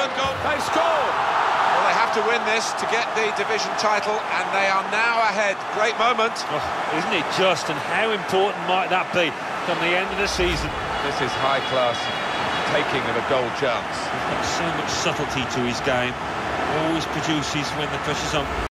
haven't. They score! Well, they have to win this to get the division title, and they are now ahead. Great moment. Oh, isn't it just? And how important might that be come the end of the season? This is high-class taking of a goal chance. He's got so much subtlety to his game. Always produces when the pressure's on.